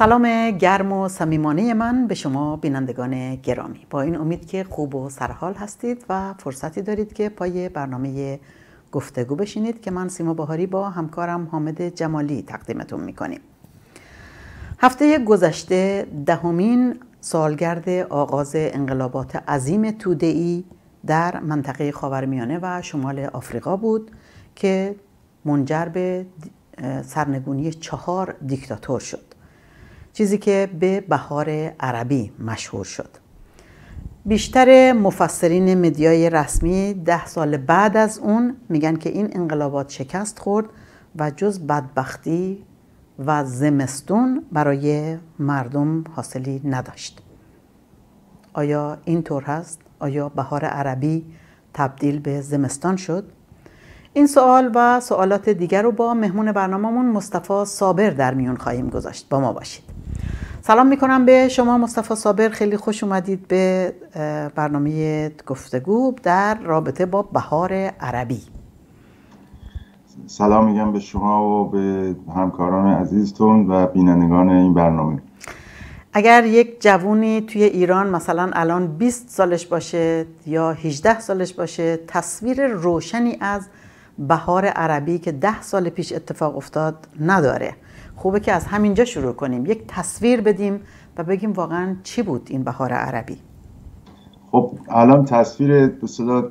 سلام گرم و صمیمانه من به شما بینندگان گرامی. با این امید که خوب و سرحال هستید و فرصتی دارید که پای برنامه گفتگو بشینید که من سیما بهاری با همکارم حامد جمالی تقدیمتون می‌کنیم. هفته گذشته دهمین سالگرد آغاز انقلابات عظیم توده‌ای در منطقه خاورمیانه و شمال آفریقا بود که منجر به سرنگونی چهار دیکتاتور شد. چیزی که به بهار عربی مشهور شد بیشتر مفسرین مدیای رسمی ده سال بعد از اون میگن که این انقلابات شکست خورد و جز بدبختی و زمستون برای مردم حاصلی نداشت آیا این طور هست؟ آیا بهار عربی تبدیل به زمستان شد؟ این سوال و سوالات دیگر رو با مهمون برنامهمون مصطفی صابر در میون خواهیم گذاشت با ما باشید سلام می‌کنم به شما مصطفی صابر. خیلی خوش اومدید به برنامه گفتگو در رابطه با بهار عربی. سلام میگم به شما و به همکاران عزیزتون و بینندگان این برنامه. اگر یک جوونی توی ایران مثلا الان 20 سالش باشه یا 18 سالش باشه تصویر روشنی از بهار عربی که 10 سال پیش اتفاق افتاد نداره. خوبه که از همینجا شروع کنیم. یک تصویر بدیم و بگیم واقعا چی بود این بهار عربی. خب الان تصویر به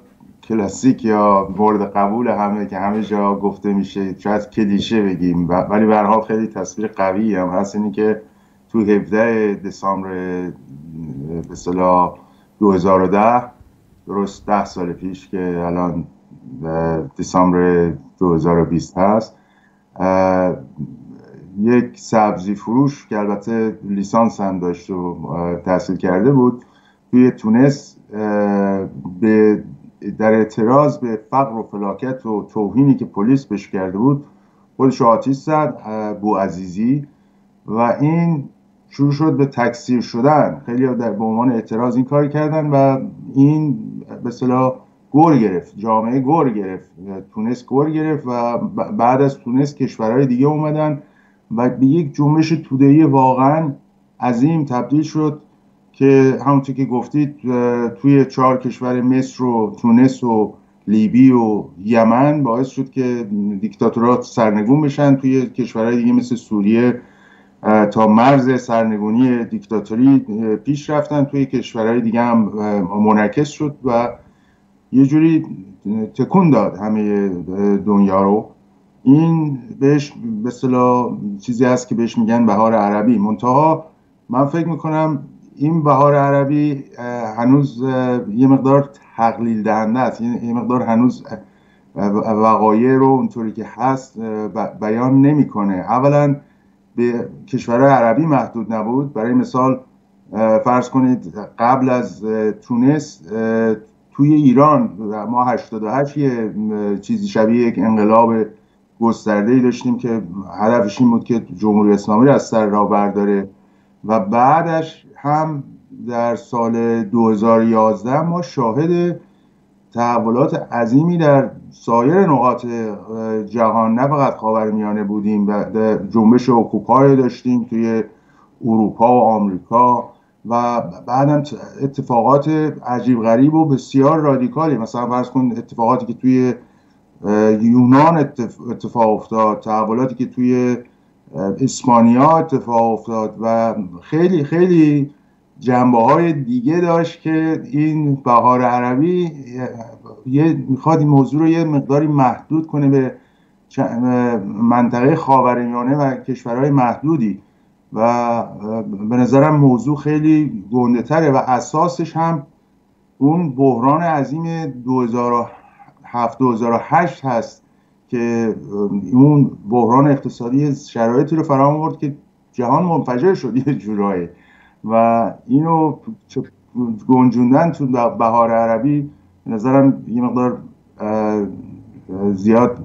کلاسیک یا مورد قبول همه که همه جا گفته میشه شاید کلیشه بگیم. ولی به حال خیلی تصویر قوی هم هست. اینی که تو 17 دسامبر به 2010 درست 10 سال پیش که الان دسامبر 2020 هست. یک سبزی فروش که البته لیسانس هم داشت و تحصیل کرده بود توی تونس به در اعتراض به فقر و فلاکت و توهینی که پلیس بهش کرده بود خودش آتیش زد بو عزیزی. و این شروع شد به تکثیر شدن. خیلی در به عنوان اعتراض این کار کردن و این به صلاح گور گرفت جامعه گور گرفت تونس گور گرفت و بعد از تونس کشورهای دیگه اومدن و به یک جنبش تودهی واقعا عظیم تبدیل شد که همونطور که گفتید توی چهار کشور مصر و تونس و لیبی و یمن باعث شد که دیکتاتورات سرنگون بشن توی کشورهای دیگه مثل سوریه. تا مرز سرنگونی دیکتاتوری پیش رفتن توی کشورهای دیگه هم منعکس شد و یه جوری تکون داد همه دنیا رو این بهش به چیزی هست که بهش میگن بهار عربی. منتها من فکر می‌کنم این بهار عربی هنوز یه مقدار تقلیل دهنده است. یه مقدار هنوز وقایع رو اونطوری که هست بیان نمی‌کنه. اولا به کشورهای عربی محدود نبود. برای مثال فرض کنید قبل از تونس توی ایران ما 88 یه چیزی شبیه یک انقلاب گسترده ای داشتیم که هدفش این بود که جمهوری اسلامی رو از سر راه برداره. و بعدش هم در سال 2011 ما شاهد تحولات عظیمی در سایر نقاط جهان نه فقط خاورمیانه بودیم و جنبش اوکوپای داشتیم توی اروپا و آمریکا. و بعدم اتفاقات عجیب غریب و بسیار رادیکالی. مثلا فرض کن اتفاقاتی که توی یونان اتفاق افتاد تحولاتی که توی اسپانیا اتفاق افتاد و خیلی خیلی جنبه های دیگه داشت که این بهار عربی یه می‌خواد این موضوع رو یه مقداری محدود کنه به منطقه خاورمیانه و کشورهای محدودی. و به نظرم موضوع خیلی گنده تره و اساسش هم اون بحران عظیم 2007 2008 هست که اون بحران اقتصادی شرایطی رو فراهم آورد که جهان منفجر شد یه جورایی. و اینو گنجوندن تو بهار عربی نظرم یه مقدار زیاد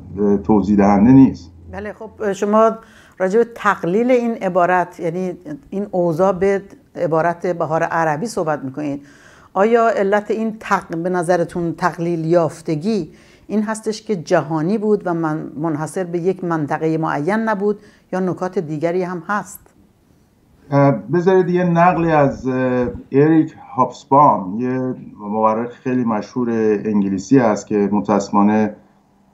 توضیح دهنده نیست. بله خب شما راجع به تقلیل این عبارت یعنی این اوضاع به عبارت بهار عربی صحبت می‌کنید آیا علت این تق... به نظرتون تقلیل یافتگی این هستش که جهانی بود و من منحصر به یک منطقه معین نبود یا نکات دیگری هم هست؟ بذارید یه نقلی از اریک هاپسبام یه مورخ خیلی مشهور انگلیسی است که متاسفانه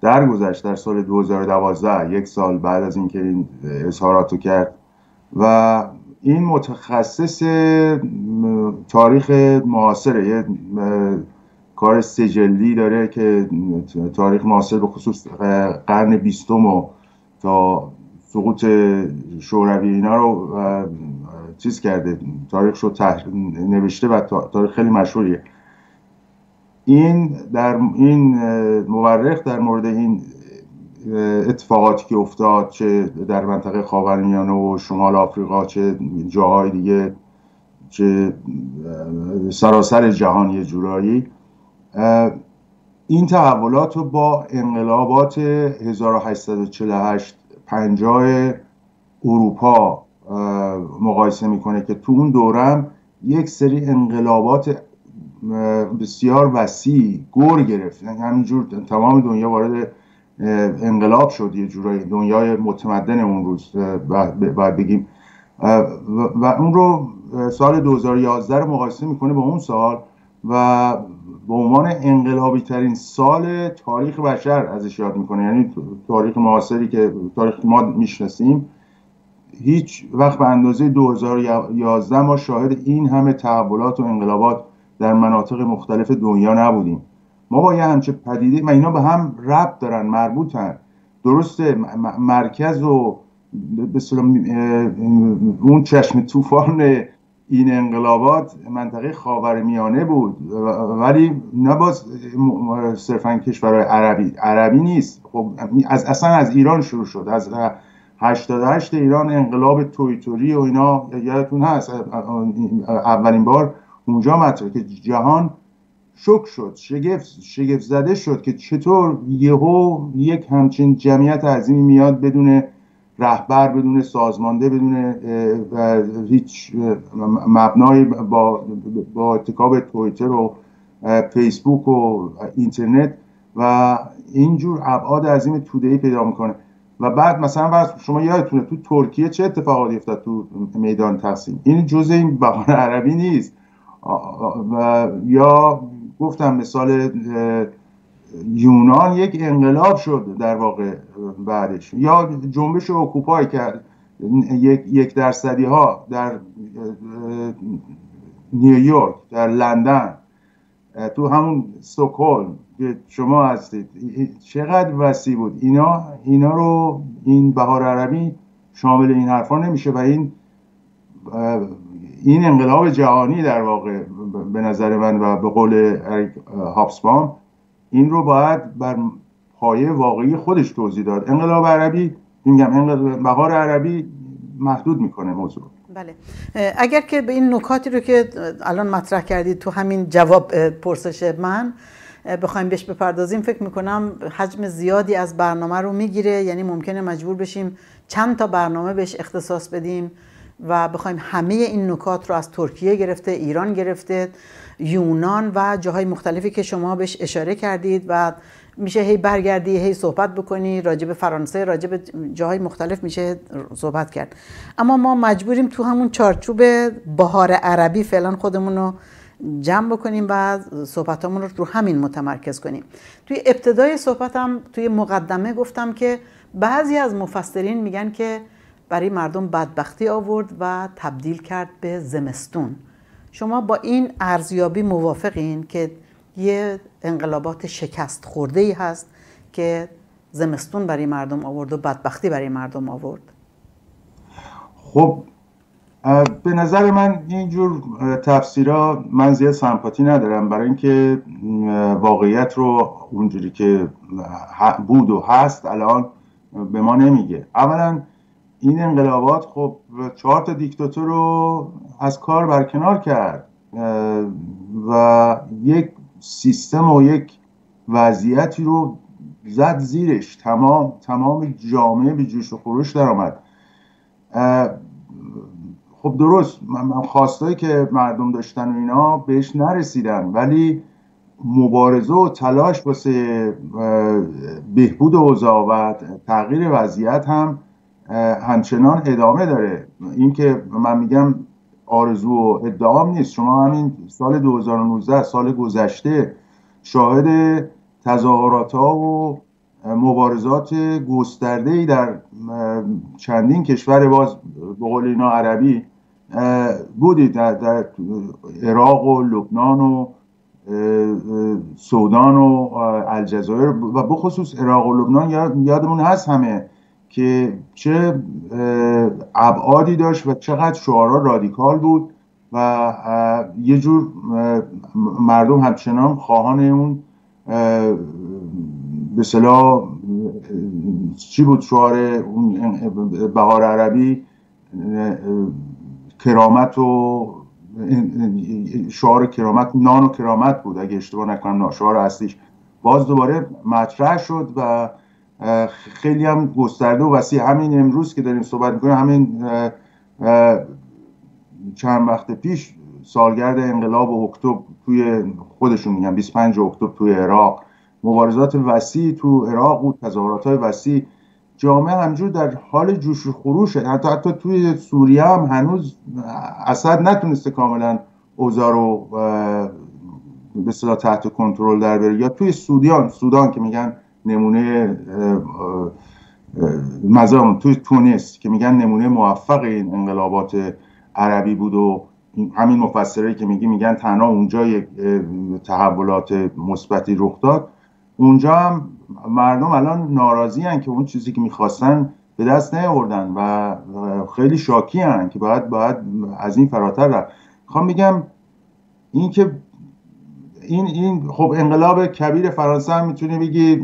درگذشت در سال 2012 یک سال بعد از اینکه این اظهاراتو کرد. و این متخصص تاریخ معاصره یه کار سجلی داره که تاریخ معاصر به خصوص قرن بیستم و تا سقوط شوروی اینا رو چیز کرده. تاریخ رو نوشته و تاریخ خیلی مشهوریه. این در این مورخ در مورد این اتفاقاتی که افتاد چه در منطقه خاورمیانه و شمال آفریقا چه جاهای دیگه چه سراسر جهان یه جورایی این تحولات رو با انقلابات 1848 50 اروپا مقایسه می‌کنه که تو اون دورم یک سری انقلابات بسیار وسیع گور گرفت. یعنی همینجور تمام دنیا وارد انقلاب شد یه جورایی. دنیای متمدن اون روز باید بگیم و اون رو سال 2011 رو مقایسه می‌کنه با اون سال و به عنوان انقلابی ترین سال تاریخ بشر ازش یاد می‌کنه. یعنی تاریخ معاصری که تاریخ ما می‌شناسیم. هیچ وقت به اندازه 2011 ما شاهد این همه تحولات و انقلابات در مناطق مختلف دنیا نبودیم. ما با یه همچه پدیده و اینا به هم ربط دارن مربوطن. درسته مرکز و به اون چشم طوفان این انقلابات منطقه خاورمیانه بود. ولی نه باز صرفا کشورهای عربی عربی نیست. خب از اصلا از ایران شروع شد. از 88 ایران انقلاب تویتوری و اینا یادتون هست؟ اولین بار اونجا مطرح که جهان شک شد شگفت شگفت زده شد که چطور یهو یک همچین جمعیت عظیمی میاد بدون رهبر بدون سازمانده بدون هیچ مبنای با با اتکاب تویتر و فیسبوک و اینترنت و اینجور ابعاد عظیم تودهی پیدا می‌کنه. و بعد مثلا شما یادتونه تو ترکیه چه اتفاقاتی افتاد تو میدان تقسیم؟ این جزء این بهانه عربی نیست. و یا گفتم مثال یونان یک انقلاب شد در واقع بعدش. یا جنبش اوکوپای کرد یک, یک درصدی ها در نیویورک در لندن تو همون سوکول که شما هستید. چقدر وسیع بود. اینا اینا رو این بهار عربی شامل این حرفا نمیشه و این این انقلاب جهانی در واقع به نظر من و به قول هابسبام این رو باید بر پایه واقعی خودش توضیح داد. انقلاب عربی میگم انقلاب بهار عربی محدود می‌کنه موضوع. بله. اگر که به این نکاتی رو که الان مطرح کردید تو همین جواب پرسش من بخوایم بهش بپردازیم فکر می‌کنم حجم زیادی از برنامه رو می‌گیره یعنی ممکنه مجبور بشیم چند تا برنامه بهش اختصاص بدیم. و بخوایم همه این نکات رو از ترکیه گرفته ایران گرفته یونان و جاهای مختلفی که شما بهش اشاره کردید و میشه هی برگردی هی صحبت بکنی راجب فرانسه راجب جاهای مختلف میشه صحبت کرد. اما ما مجبوریم تو همون چارچوب بهار عربی فعلا خودمون رو جمع بکنیم و صحبتامون رو رو همین متمرکز کنیم. توی ابتدای صحبتم توی مقدمه گفتم که بعضی از مفسرین میگن که برای مردم بدبختی آورد و تبدیل کرد به زمستون. شما با این ارزیابی موافقین که یه انقلابات شکست خورده ای هست که زمستون برای مردم آورد و بدبختی برای مردم آورد؟ خب به نظر من اینجور تفسیرها من زیاد سمپاتی ندارم. برای اینکه واقعیت رو اونجوری که بود و هست الان به ما نمیگه. اولا این انقلابات خب چهار تا دیکتاتور رو از کار برکنار کرد و یک سیستم و یک وضعیتی رو زد زیرش. تمام تمام جامعه به جوش و خروش در آمد خب درست خواستایی که مردم داشتن و اینا بهش نرسیدن ولی مبارزه و تلاش واسه بهبود اوضاع و تغییر وضعیت هم همچنان ادامه داره. این که من میگم آرزو و ادعام نیست. شما همین سال 2019 سال گذشته شاهد تظاهرات ها و مبارزات گسترده ای در چندین کشور باز به قول اینا عربی بودید در, در عراق و لبنان و سودان و الجزایر. و بخصوص عراق و لبنان یادمون هست همه که چه ابعادی داشت و چقدر شعارها رادیکال بود و یه جور مردم همچنان خواهان اون به صلاح چی بود شعار اون بهار عربی کرامت و شعار کرامت نان و کرامت بود اگه اشتباه نکنم شعار اصلیش. باز دوباره مطرح شد و خیلی هم گسترده و وسیع همین امروز که داریم صحبت می‌کنیم همین چند وقت پیش سالگرد انقلاب اکتبر توی خودشون میگن 25 اکتبر توی عراق. مبارزات وسیع تو عراق بود تظاهرات های وسیع. جامعه همجور در حال جوش و خروشه. حتی حتی توی سوریه هم هنوز اسد نتونسته کاملا اوضاع رو به صدا تحت کنترل در بره. یا توی سودان سودان که میگن نمونه مزام توی تونس که میگن نمونه موفق این انقلابات عربی بود و همین مفسرهایی که میگی میگن تنها اونجا یک تحولات مثبتی رخ داد. اونجا هم مردم الان ناراضی هن که اون چیزی که می‌خواستن به دست نیاوردن و خیلی شاکی هن که باید باید از این فراتر رفت. می‌خوام میگم این که این این خب انقلاب کبیر فرانسه هم می‌تونی بگی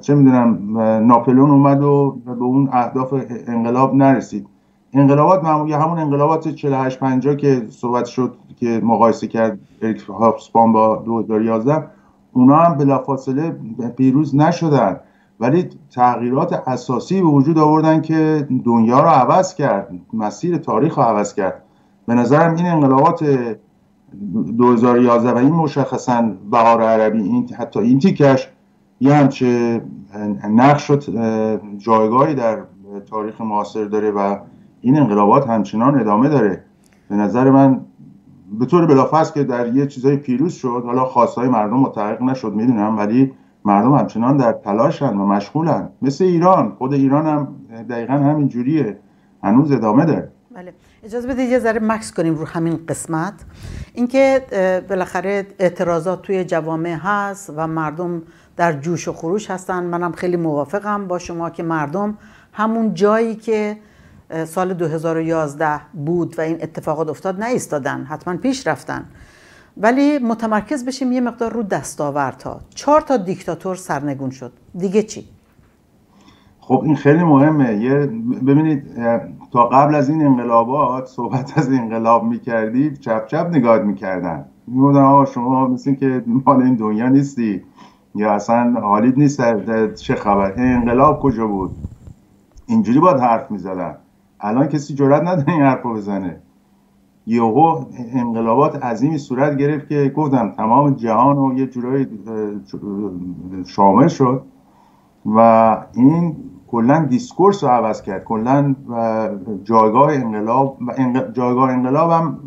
چه می‌دونم ناپلون اومد و به اون اهداف انقلاب نرسید. انقلابات معمولی همون انقلابات 48 50 که صحبت شد که مقایسه کرد اریک هابسبان با 2011 اونا هم بلافاصله پیروز نشدن. ولی تغییرات اساسی به وجود آوردن که دنیا رو عوض کرد مسیر تاریخ رو عوض کرد. به نظرم این انقلابات 2011 و این مشخصا بهار عربی این حتی این تیکش یه همچه نقش و جایگاهی در تاریخ معاصر داره و این انقلابات همچنان ادامه داره. به نظر من به طور بلافاصله که در یه چیزای پیروز شد حالا خواستهای مردم متحقق نشد می‌دونم ولی مردم همچنان در تلاشن و مشغولن. مثل ایران خود ایران هم دقیقا همین جوریه هنوز ادامه داره. بله. اجازه بدید یه ذره مکس کنیم رو همین قسمت. اینکه بالاخره اعتراضات توی جوامع هست و مردم در جوش و خروش هستن. منم خیلی موافقم با شما که مردم همون جایی که سال 2011 بود و این اتفاقات افتاد نایستادن حتما پیش رفتن. ولی متمرکز بشیم یه مقدار رو دستاوردها چهار تا دیکتاتور سرنگون شد. دیگه چی؟ خب این خیلی مهمه. یه ببینید تا قبل از این انقلابات صحبت از انقلاب می‌کردی چپ چپ نگاه می‌کردن. می‌گفتن آقا شما مثل که مال این دنیا نیستی. یا اصلا حالیت نیست. چه خبر؟ انقلاب کجا بود؟ اینجوری باید حرف می‌زدن. الان کسی جرات نداره این حرف رو بزنه. یهو انقلابات عظیمی صورت گرفت که گفتم تمام جهان و یه جورایی شامل شد. و این کلا دیسکورس رو عوض کرد. کلا جایگاه انقلاب جایگاه انقلاب هم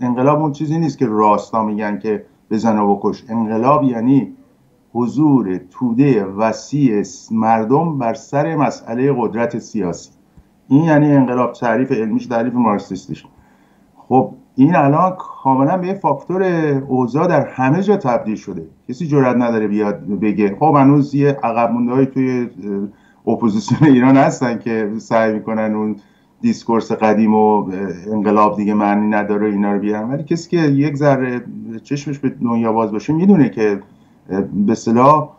انقلاب اون چیزی نیست که راستا میگن که بزن و بکش انقلاب یعنی حضور توده وسیع مردم بر سر مسئله قدرت سیاسی. این یعنی انقلاب تعریف علمیش تعریف مارکسیستیش. خب این الان کاملا به فاکتور اوضاع در همه جا تبدیل شده. کسی جرئت نداره بیاد بگه خب هنوز یه عقب توی اپوزیسیون ایران هستن که سعی می‌کنن اون discourse قدیم و انقلاب دیگه معنی نداره اینا رو بیارن. ولی کسی که یک ذره چشمش به دنیا باز باشه می‌دونه که به اصطلاح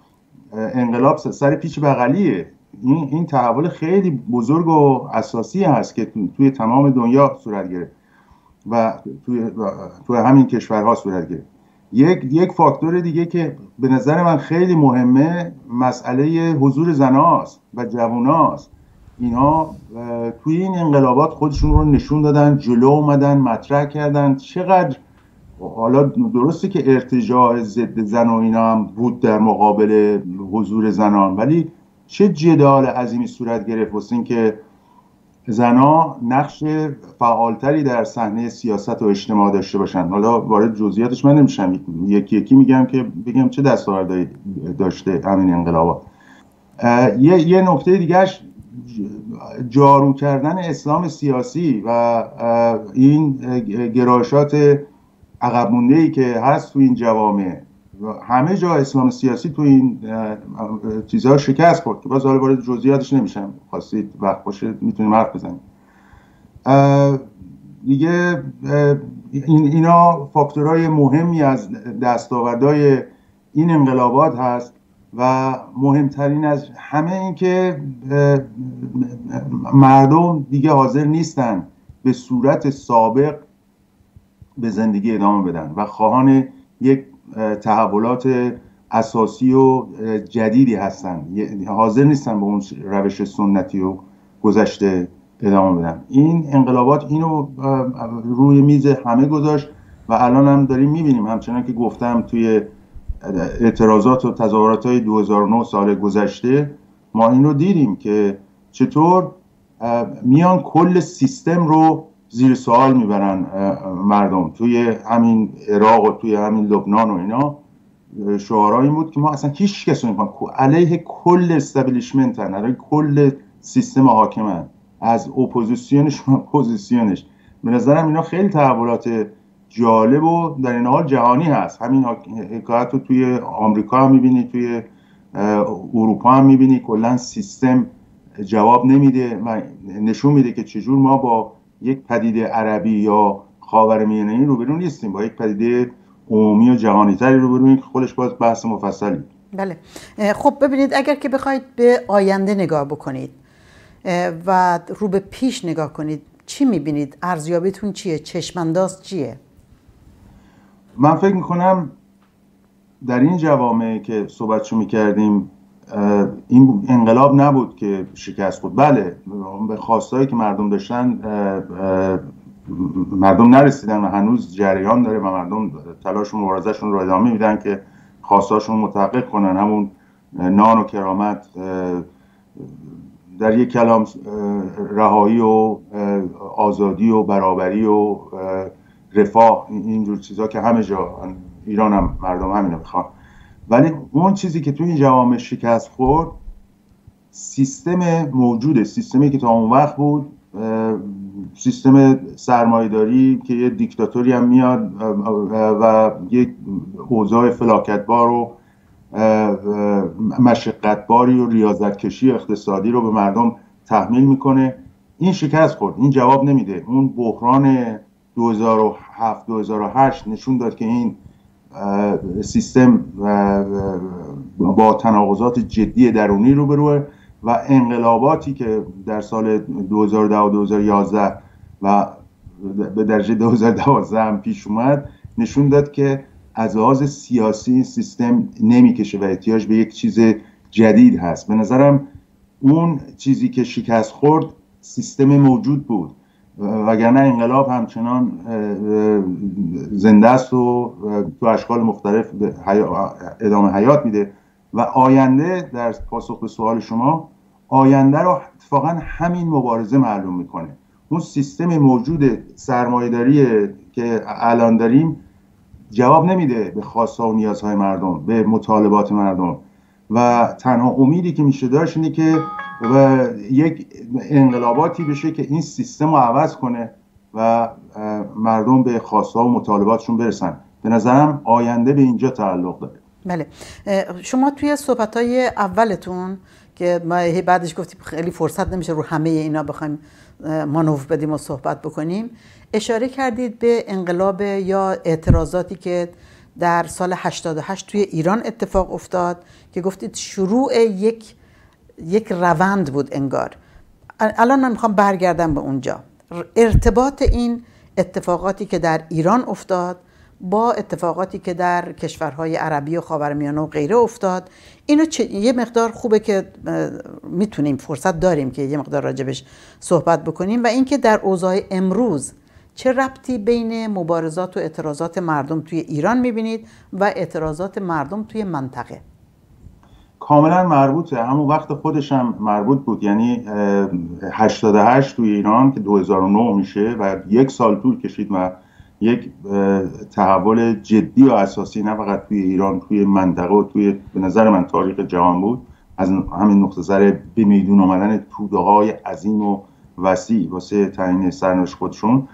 انقلاب سر پیچ بغلیه. این این تحول خیلی بزرگ و اساسی هست که توی تمام دنیا صورت گرفت و توی, توی همین کشورها صورت گرفت. یک یک فاکتور دیگه که به نظر من خیلی مهمه مسئله حضور زناست و جواناست اینها توی این انقلابات خودشون رو نشون دادن جلو اومدن مطرح کردن. چقدر حالا درسته که ارتجاع ضد زن و اینا هم بود در مقابل حضور زنان ولی چه جدال عظیمی صورت گرفت واسه اینکه زنا نقش فعالتری در صحنه سیاست و اجتماع داشته باشن. حالا وارد جزئیاتش من نمیشم. یکی یکی میگم که بگم چه دستاوردی داشته همین انقلابات یه, یه نکته دیگهش جارو کردن اسلام سیاسی و این گرایشات عقب ای که هست تو این جوامع. همه جا اسلام سیاسی تو این چیزها شکست خورد. که باز حالا وارد جزئیاتش نمیشم. خواستید وقت باشه می‌تونیم حرف بزنیم. دیگه این اینا فاکتورهای مهمی از دستاوردهای این انقلابات هست و مهمترین از همه این که مردم دیگه حاضر نیستن به صورت سابق به زندگی ادامه بدن و خواهان یک تحولات اساسی و جدیدی هستن. حاضر نیستن به اون روش سنتی و گذشته ادامه بدن. این انقلابات اینو روی میز همه گذاشت و الان هم داریم می‌بینیم. همچنان که گفتم توی اعتراضات و تظاهرات های 2009 سال گذشته ما این رو دیدیم که چطور میان کل سیستم رو زیر سوال می‌برن مردم. توی همین عراق و توی همین لبنان و اینا شعارهایی بود که ما اصلا هیچ کس علیه کل استبلیشمنت علیه کل سیستم حاکمن. از اپوزیسیونش و پوزیسیونش به نظرم اینا خیلی تحولات جالب و در عین حال جهانی هست. همین حکایت رو توی آمریکا هم می‌بینی توی اروپا هم می‌بینی. کلا سیستم جواب نمیده و نشون میده که چجور ما با یک پدیده عربی یا خاورمیانه روبرو نیستیم. با یک پدیده عمومی و جهانی تری روبرو که خودش باز بحث مفصلی بله. خب ببینید اگر که بخواید به آینده نگاه بکنید و رو به پیش نگاه کنید چی می‌بینید؟ ارزیابیتون چیه؟ چشمانداز چیه؟ من فکر می‌کنم در این جوامع که صحبتشو می‌کردیم این انقلاب نبود که شکست بود بله به خواستایی که مردم داشتن مردم نرسیدن و هنوز جریان داره و مردم تلاش و مبارزشون رو ادامه میدن که خواستاشون متحقق کنن. همون نان و کرامت در یک کلام رهایی و آزادی و برابری و رفاه اینجور چیزها که همه جا ایران هم مردم همینو می‌خوان. ولی اون چیزی که تو این جوامع شکست خورد سیستم موجوده. سیستمی که تا اون وقت بود سیستم سرمایداری که یه دیکتاتوری هم میاد و یک اوضاع فلاکتبار و مشقتباری و ریاضتکشی اقتصادی رو به مردم تحمیل می‌کنه. این شکست خورد. این جواب نمیده. اون بحران 2007 2008 نشون داد که این سیستم با تناقضات جدی درونی روبروه و انقلاباتی که در سال 2010 و 2011 و به درجه 2012 هم پیش اومد نشون داد که از لحاظ سیاسی سیستم نمی‌کشه و احتیاج به یک چیز جدید هست. به نظرم اون چیزی که شکست خورد سیستم موجود بود. وگرنه انقلاب همچنان زنده است و تو اشکال مختلف ادامه حیات میده. و آینده در پاسخ به سوال شما آینده رو اتفاقا همین مبارزه معلوم می‌کنه. اون سیستم موجود سرمایهداری که الان داریم جواب نمیده به خواسته و نیازهای مردم به مطالبات مردم. و تنها امیدی که میشه داشت اینه که و یک انقلاباتی بشه که این سیستم رو عوض کنه و مردم به خواسته و مطالباتشون برسن. به نظرم آینده به اینجا تعلق داره. بله. شما توی صحبت های اولتون که ما بعدش گفتیم خیلی فرصت نمیشه رو همه اینا بخوایم مانوف بدیم و صحبت بکنیم اشاره کردید به انقلاب یا اعتراضاتی که در سال 88 توی ایران اتفاق افتاد که گفتید شروع یک یک روند بود انگار. الان من می‌خوام برگردم به اونجا. ارتباط این اتفاقاتی که در ایران افتاد با اتفاقاتی که در کشورهای عربی و خاورمیانه و غیره افتاد اینو یه مقدار خوبه که می‌تونیم فرصت داریم که یه مقدار راجبش صحبت بکنیم و اینکه در اوضاع امروز چه ربطی بین مبارزات و اعتراضات مردم توی ایران می‌بینید و اعتراضات مردم توی منطقه؟ کاملا مربوطه. همون وقت خودش هم مربوط بود. یعنی 88 توی ایران که 2009 میشه و یک سال طول کشید و یک تحول جدی و اساسی نه فقط توی ایران توی منطقه و توی به نظر من تاریخ جهان بود. از همین نقطه نظر به میدون آمدن توده عظیم و وسیع واسه تعیین سرنوشت خودشون.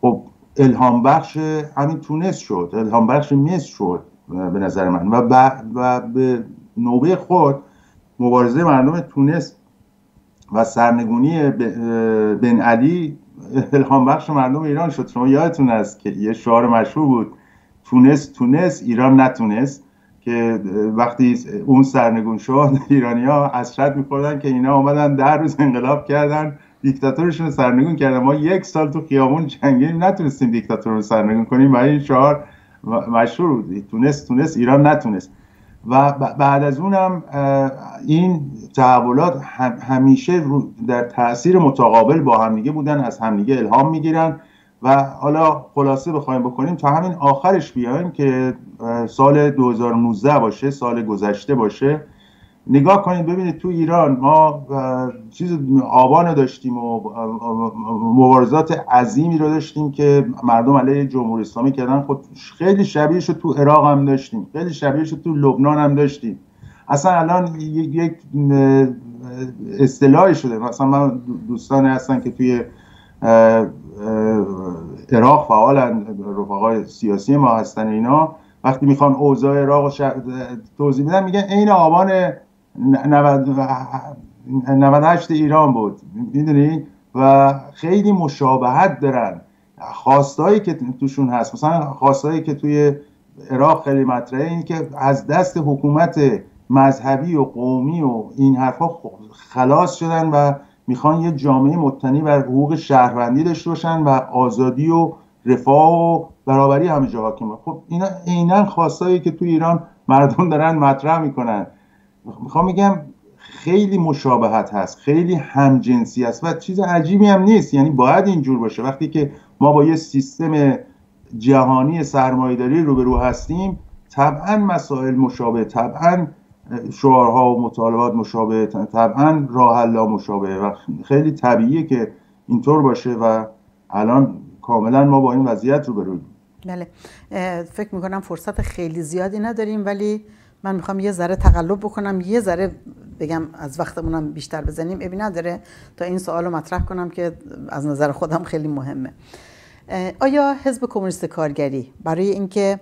خب الهام بخش همین تونس شد الهام بخش مصر شد به نظر من و, و به نوبه خود مبارزه مردم تونس و سرنگونی بن علی الهام بخش مردم ایران شد. شما یادتون است که یه شعار مشهور بود تونس تونس ایران نتونست که وقتی اون سرنگون شد ایرانی ها شد میخوردن که اینا آمدن در روز انقلاب کردن. دیکتاتورشون رو سرنگون کردن. ما یک سال تو خیابون جنگیم نتونستیم دیکتاتور رو سرنگون کنیم و این شعار مشهور بود. تونست تونست ایران نتونست. و بعد از اونم این تحولات همیشه در تاثیر متقابل با همدیگه بودن از همدیگه الهام می‌گیرن. و حالا خلاصه بخوایم بکنیم تا همین آخرش بیایم که سال 2019 باشه سال گذشته باشه. نگاه کنید ببینید تو ایران ما چیز آبان داشتیم و مبارزات عظیمی رو داشتیم که مردم علیه جمهوری اسلامی کردن. خود خیلی شبیهش رو تو عراق هم داشتیم خیلی شبیهش رو تو لبنان هم داشتیم. اصلا الان یک اصطلاحی شده. مثلا من دوستانی هستن که توی عراق فعالن رفقای سیاسی ما هستن اینا. وقتی می‌خوان اوضاع عراق توضیح بدن میگن عین آبان 98 ایران بود می‌دونی و خیلی مشابهت دارن خواستایی که توشون هست مثلا خواستایی که توی عراق خیلی مطرحه این که از دست حکومت مذهبی و قومی و این حرفا خلاص شدن و می‌خوان یه جامعه مبتنی بر حقوق شهروندی داشته باشن و آزادی و رفاه و برابری همه جا حاکمه خب اینا عینا خواستایی که توی ایران مردم دارن مطرح می‌کنن می‌خوام میگم خیلی مشابهت هست خیلی همجنسی است و چیز عجیبی هم نیست. یعنی باید اینجور باشه. وقتی که ما با یه سیستم جهانی سرمایهداری روبرو هستیم طبعا مسائل مشابه طبعا شعارها و مطالبات مشابه طبعا راه مشابه و خیلی طبیعیه که اینطور باشه و الان کاملا ما با این وضعیت رو بله. فکر می‌کنم فرصت خیلی زیادی نداریم ولی من می‌خوام یه ذره تقلب بکنم یه ذره بگم از وقتمونم بیشتر بزنیم. ابی نداره تا این سوال رو مطرح کنم که از نظر خودم خیلی مهمه. آیا حزب کمونیست کارگری برای اینکه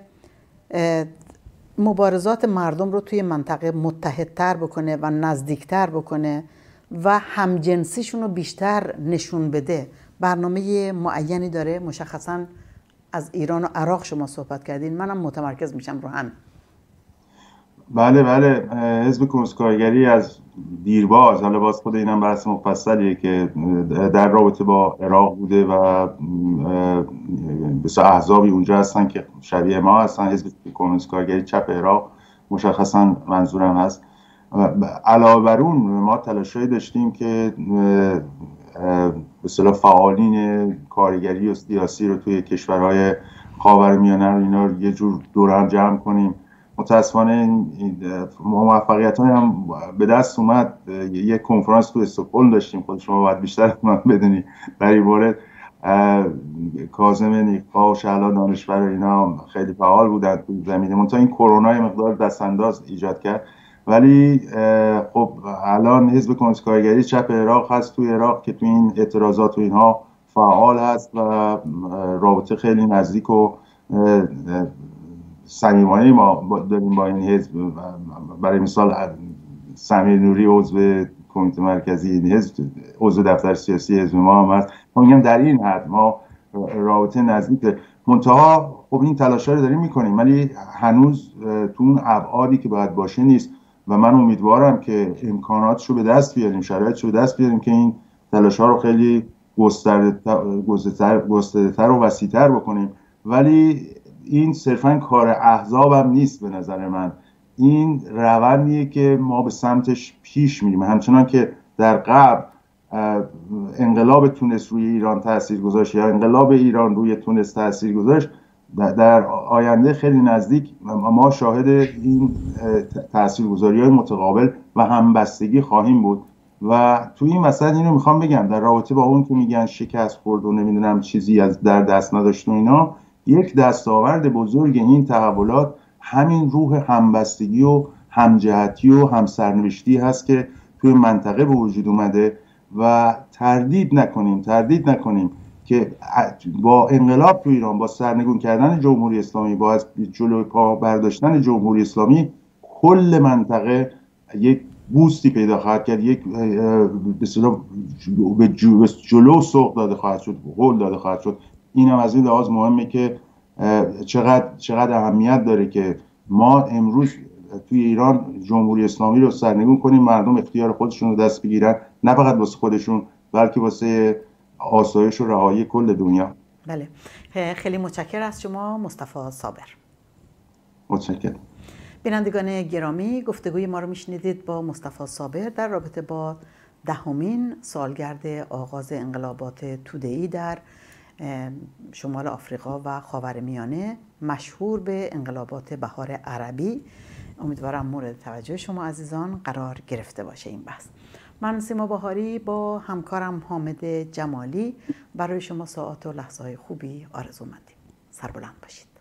مبارزات مردم رو توی منطقه متحدتر بکنه و نزدیکتر بکنه و همجنسیشون رو بیشتر نشون بده؟ برنامه معینی داره مشخصا از ایران و عراق شما صحبت کردین. منم متمرکز میشم رو همین. بله بله حزب کمونیست کارگری از دیرباز حالا باز خود اینم بحث مفصلیه که در رابطه با عراق بوده و بسیار احزابی اونجا هستن که شبیه ما هستن. حزب کمونیست کارگری چپ عراق مشخصا منظورم هست. علاوه بر اون ما تلاشایی داشتیم که به فعالین کارگری و سیاسی رو توی کشورهای خاورمیانه رو اینا رو یه جور دور هم جمع کنیم. متاسفانه موفقیت هم به دست اومد. یک کنفرانس تو استکهلم داشتیم. خود شما باید بیشتر من بدونی. در این مورد کازم نیقا و شهلا دانشور اینا خیلی فعال بودن تو زمینه. تا این کرونا مقدار دست انداز ایجاد کرد. ولی خب الان حزب کمونیست کارگری چپ عراق هست توی عراق که تو این اعتراضات و اینها فعال هست و رابطه خیلی نزدیک و صمیمانه ما داریم با این حزب برای مثال سمیر نوری عضو کمیته مرکزی این حزب عضو دفتر سیاسی حزب ما هم هست. ما میگم در این حد ما رابطه نزدیک منتها خب این تلاش رو داریم می‌کنیم ولی هنوز تو اون ابعادی که باید باشه نیست و من امیدوارم که امکاناتش رو به دست بیاریم شرایطش رو به دست بیاریم که این تلاش رو خیلی گسترده تر و وسیعتر بکنیم. ولی این صرفا کار احزاب هم نیست به نظر من. این روندیه که ما به سمتش پیش میریم. همچنان که در قبل انقلاب تونس روی ایران تاثیر گذاشت یا انقلاب ایران روی تونس تاثیر گذاشت در آینده خیلی نزدیک ما شاهد این تاثیرگذاری های متقابل و همبستگی خواهیم بود. و تو این وسط اینو می‌خوام بگم در رابطه با اون که میگن شکست خورد و نمی‌دونم چیزی از در دست نداشت و اینا یک دستاورد بزرگ این تحولات همین روح همبستگی و همجهتی و همسرنوشتی هست که توی منطقه به وجود اومده و تردید نکنیم تردید نکنیم که با انقلاب تو ایران با سرنگون کردن جمهوری اسلامی با از جلوی پا برداشتن جمهوری اسلامی کل منطقه یک بوستی پیدا خواهد کرد یک به جلو سوق داده خواهد شد قول داده خواهد شد. این هم از این لحاظ مهمه که چقدر چقدر اهمیت داره که ما امروز توی ایران جمهوری اسلامی رو سرنگون کنیم مردم اختیار خودشون رو دست بگیرن نه فقط واسه خودشون بلکه واسه آسایش و رهایی کل دنیا. بله. خیلی متشکر از شما مصطفی صابر. متشکر بینندگان گرامی گفتگوی ما رو میشنیدید با مصطفی صابر در رابطه با دهمین سالگرد آغاز انقلابات توده‌ای در شمال آفریقا و خاورمیانه مشهور به انقلابات بهار عربی. امیدوارم مورد توجه شما عزیزان قرار گرفته باشه این بحث. من سیما بهاری با همکارم حامد جمالی. برای شما ساعت و لحظه های خوبی آرزو مندیم. سربلند باشید.